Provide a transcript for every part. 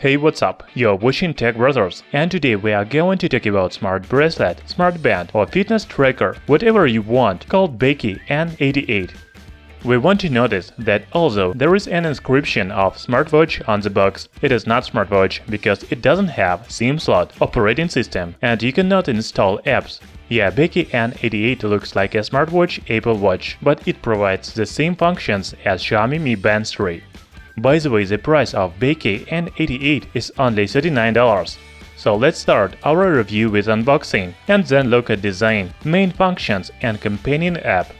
Hey what's up, you're watching Tech Brothers and today we are going to talk about smart bracelet, smart band or fitness tracker, whatever you want, called Bakeey N88. We want to notice that although there is an inscription of smartwatch on the box, it is not smartwatch because it doesn't have SIM slot, operating system, and you cannot install apps. Yeah, Bakeey N88 looks like a smartwatch Apple Watch, but it provides the same functions as Xiaomi Mi Band 3. By the way, the price of Bakeey N88 is only $39. So let's start our review with unboxing and then look at design, main functions and companion app.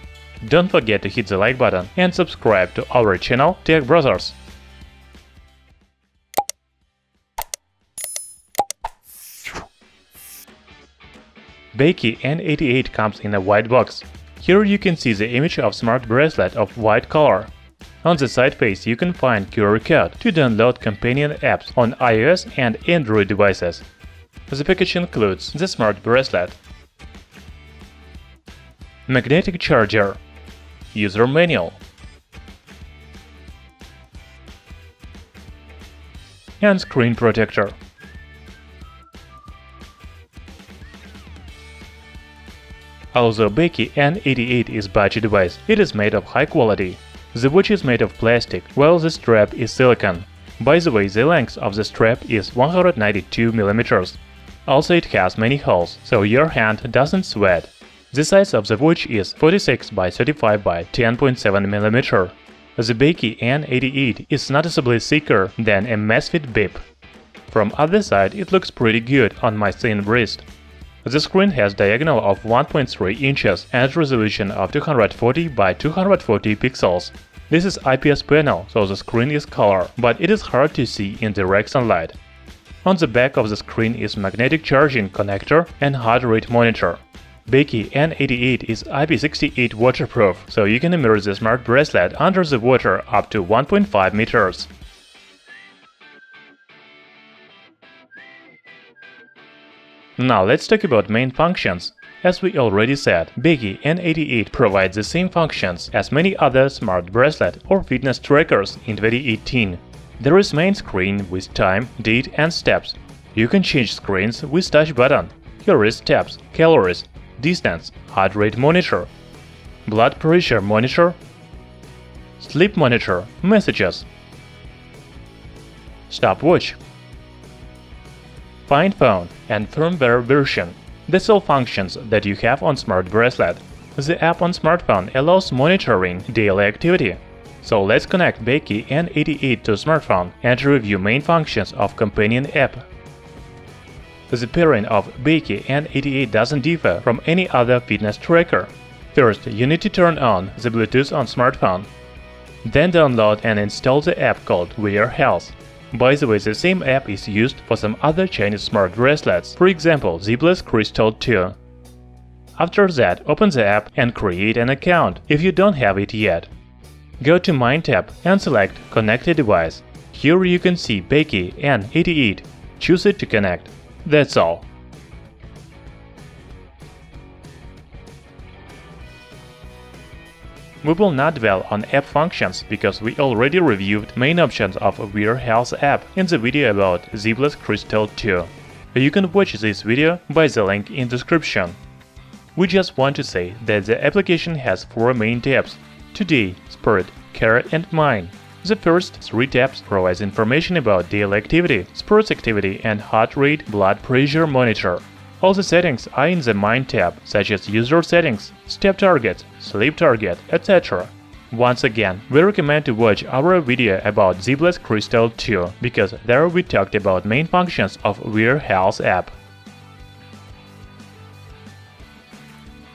Don't forget to hit the like button and subscribe to our channel Tech Brothers. Bakeey N88 comes in a white box. Here you can see the image of smart bracelet of white color. On the side face you can find QR code to download companion apps on iOS and Android devices. The package includes the smart bracelet, magnetic charger, user manual, and screen protector. Although Bakeey N88 is budget device, it is made of high quality, the watch is made of plastic, while the strap is silicone. By the way, the length of the strap is 192 mm. Also it has many holes, so your hand doesn't sweat. The size of the watch is 46 by 35 by 10.7 mm. The Bakeey N88 is noticeably thicker than a Amazfit Bip. From other side it looks pretty good on my thin wrist. The screen has diagonal of 1.3 inches and resolution of 240 by 240 pixels. This is IPS panel, so the screen is color, but it is hard to see in direct sunlight. On the back of the screen is magnetic charging connector and heart rate monitor. Bakeey N88 is IP68 waterproof, so you can immerse the smart bracelet under the water up to 1.5 meters. Now let's talk about main functions. As we already said, Bakeey N88 provides the same functions as many other smart bracelet or fitness trackers in 2018. There is main screen with time, date and steps. You can change screens with touch button. Here is steps, calories, distance, heart rate monitor, blood pressure monitor, sleep monitor, messages, stopwatch, Find phone and firmware version. That's all functions that you have on Smart Bracelet. The app on smartphone allows monitoring daily activity. So let's connect Bakeey N88 to smartphone and review main functions of companion app. The pairing of Bakeey N88 doesn't differ from any other fitness tracker. First, you need to turn on the Bluetooth on smartphone. Then download and install the app called Wear Health. By the way, the same app is used for some other Chinese smart bracelets, for example Zeblaze Crystal 2. After that, open the app and create an account if you don't have it yet. Go to Main tab and select Connected device. Here you can see Bakeey N88. Choose it to connect. That's all. We will not dwell on app functions because we already reviewed main options of Wear Health app in the video about Zeblaze Crystal 2. You can watch this video by the link in description. We just want to say that the application has four main tabs Today, Sport, Care and Mind. The first three tabs provide information about daily activity, sports activity and heart rate blood pressure monitor. All the settings are in the Mind tab, such as user settings, step target, sleep target, etc. Once again, we recommend to watch our video about Zeblaze Crystal 2, because there we talked about main functions of Wear Health app.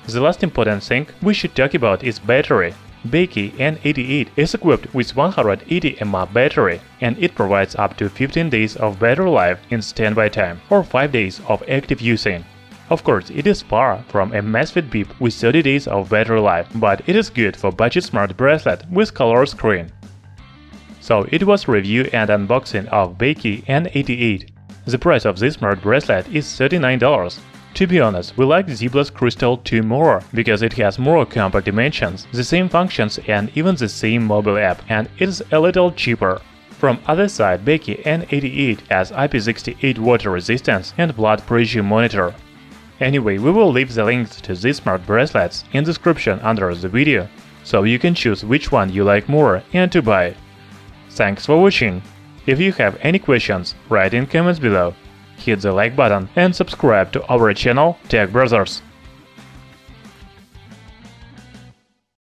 The last important thing we should talk about is battery. Bakeey N88 is equipped with 180 mAh battery, and it provides up to 15 days of battery life in standby time or 5 days of active using. Of course, it is far from a Amazfit Bip with 30 days of battery life, but it is good for budget smart bracelet with color screen. So it was review and unboxing of Bakeey N88. The price of this smart bracelet is $39. To be honest, we like Zeblaze Crystal 2 more, because it has more compact dimensions, the same functions and even the same mobile app, and it's a little cheaper. From other side, Bakeey N88 has IP68 water resistance and blood pressure monitor. Anyway, we will leave the links to these smart bracelets in description under the video, so you can choose which one you like more and to buy. Thanks for watching. If you have any questions, write in comments below. Hit the like button and subscribe to our channel Tech Brothers.